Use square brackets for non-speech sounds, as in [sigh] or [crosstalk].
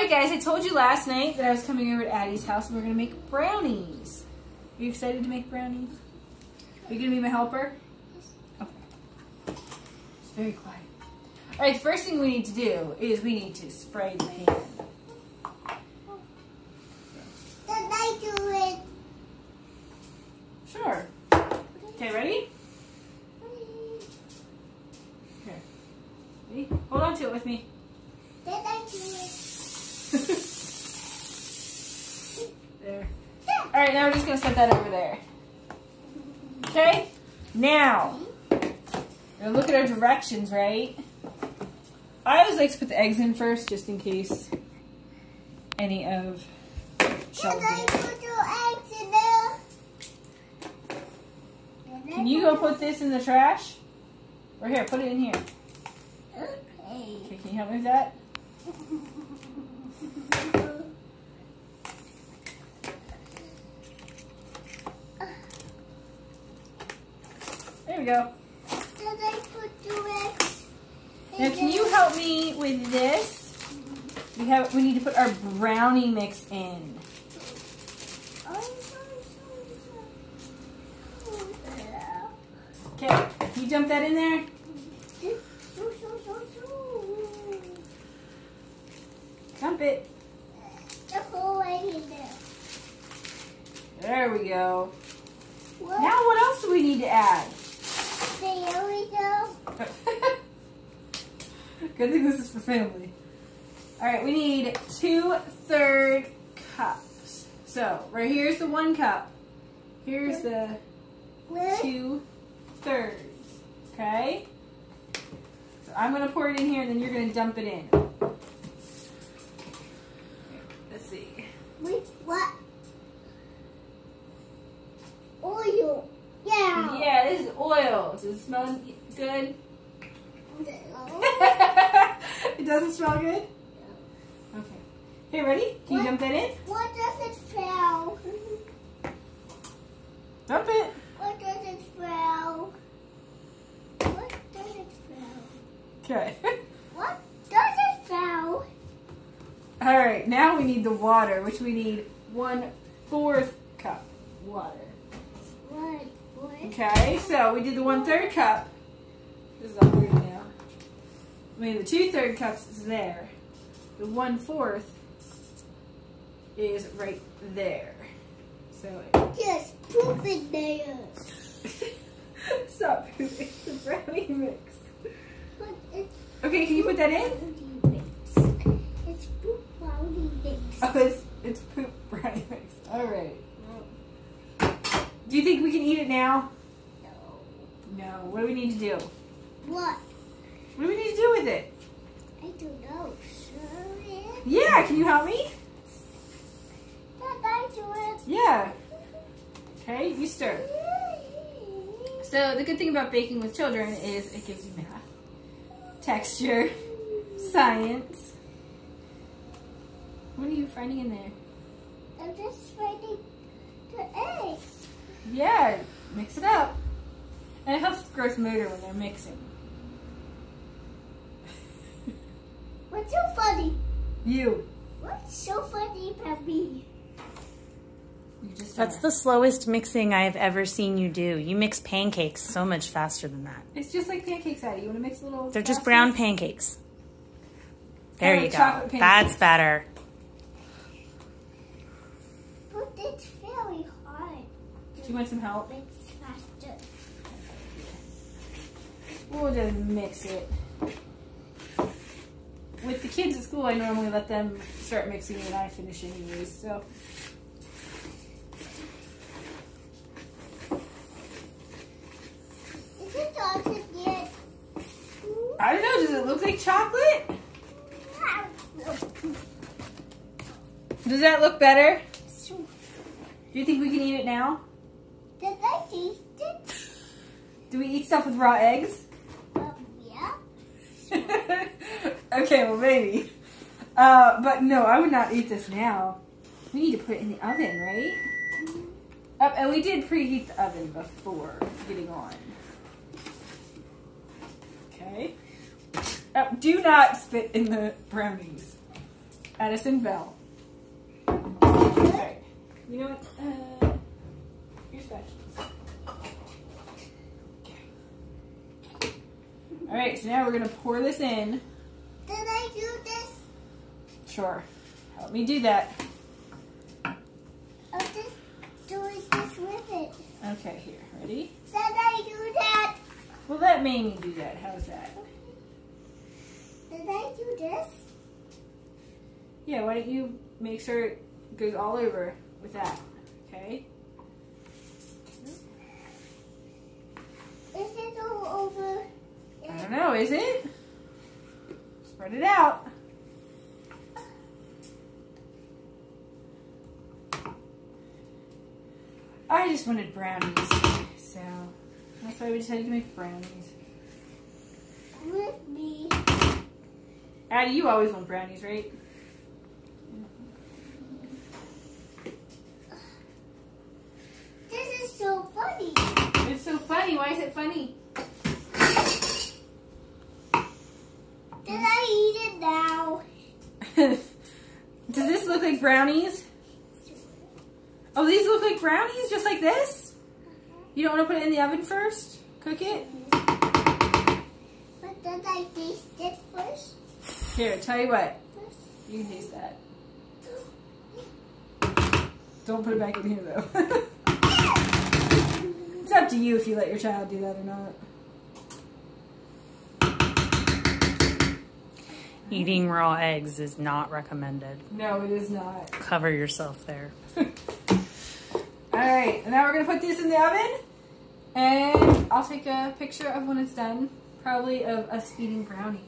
right, guys, I told you last night that I was coming over to Addie's house and we're going to make brownies. Are you excited to make brownies? Are you going to be my helper? Okay. It's very quiet. All right, the first thing we need to do is we need to spray the pan. Did I do it? Sure. Okay, ready? Here. Ready? Hold on to it with me. Did I do it? There. All right, now we're just gonna set that over there. Okay. Now, look at our directions, right? I always like to put the eggs in first, just in case any of Did shells. I get put in. your eggs in there? Did I Can you go put this in the trash? Or here, put it in here. Okay. Okay, can you help me with that? [laughs] we go. Now, can you help me with this? We have. We need to put our brownie mix in. Okay, you dump that in there? Dump it. There. We go. Now, what else do we need to add? There we go. Good thing this is for family. All right, we need two third cups. So right here's the one cup. Here's the two thirds. Okay. So I'm gonna pour it in here, and then you're gonna dump it in. Let's see. Wait, what? Oil. Yeah. Yeah, this is oil. Does it smell good? [laughs] It doesn't smell good. Okay. Hey, ready? Can you What? dump that in? What does it smell? Dump it. What does it smell? What does it smell? Okay. [laughs] What does it smell? All right, now we need the water, which we need one fourth cup water. What? What? Okay, so we did the one third cup. This is all. I mean, the two third cups is there. The one fourth is right there. So Just poop in there. stop. It's the brownie mix. But it's Okay, can you put that in? It's poop brownie mix. Oh, it's it's poop brownie mix. All right. Do you think we can eat it now? No. No. What do we need to do? What? What do we need to do with it? I don't know. Sure. Yeah, can you help me? Did I do it? Yeah. Okay, you stir. So the good thing about baking with children is it gives you math, texture, science. What are you finding in there? I'm just finding the eggs. Yeah, mix it up. And it helps gross motor when they're mixing. What's so funny? You. What's so funny about me? You just That's the slowest mixing I've ever seen you do. You mix pancakes so much faster than that. It's just like pancakes, Addie. You want to mix a little? They're just brown pancakes. There Kind you go. pancakes. That's better. But it's very hard Do you want some help? mix faster. We'll just mix it. With the kids at school, I normally let them start mixing and I finish anyways, so. Is it chocolate yet? I don't know, does it look like chocolate? Does that look better? Do you think we can eat it now? Did I taste it? Do we eat stuff with raw eggs? Um, yeah. Okay, well maybe. Uh, but no, I would not eat this now. We need to put it in the oven, right? Oh, and we did preheat the oven before getting on. Okay. Oh, do not spit in the brownies. Addison Bell. Okay. You know what? Uh, here's spatulas. Okay. All right, so now we're gonna pour this in. Do this? Sure. Help me do that. I'll just do this with it. Okay, here. Ready? Did I do that? Well, let Mamie do that. How's that? Did I do this? Yeah, why don't you make sure it goes all over with that, okay? Is it all over? I don't know, is it? Spread it out. I just wanted brownies, so that's why we decided to make brownies. Me. Addie, you always want brownies, right? This is so funny. It's so funny. Why is it funny? Did I eat it now? Does this look like brownies? Oh, these look like brownies, just like this? You don't want to put it in the oven first? Cook it? But did I taste it first? Here, tell you what. You can taste that. Don't put it back in here, though. [laughs] it's up to you if you let your child do that or not. Eating raw eggs is not recommended. No, it is not. Cover yourself there. [laughs] All right, and now we're gonna put these in the oven, and I'll take a picture of when it's done, probably of us eating brownies.